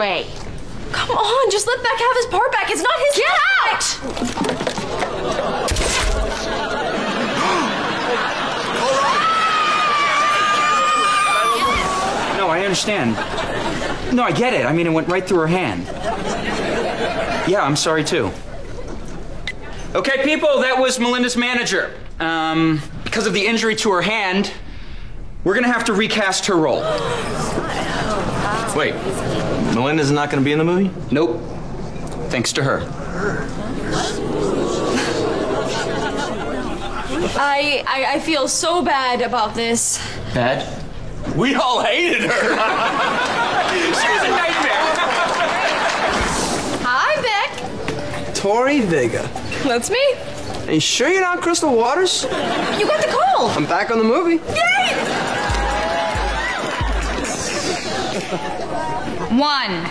way. Come on, just let Beck have his part back. It's not his Get fault. out! No, I understand. No, I get it. I mean, it went right through her hand. Yeah, I'm sorry too. Okay, people, that was Melinda's manager. Um, because of the injury to her hand, we're gonna have to recast her role. Wait, Melinda's not going to be in the movie? Nope. Thanks to her. I, I I feel so bad about this. Bad? We all hated her. She was a nightmare. Hi, Beck. Tori Vega. That's me. Are you sure you're not Crystal Waters? You got the call. I'm back on the movie. One.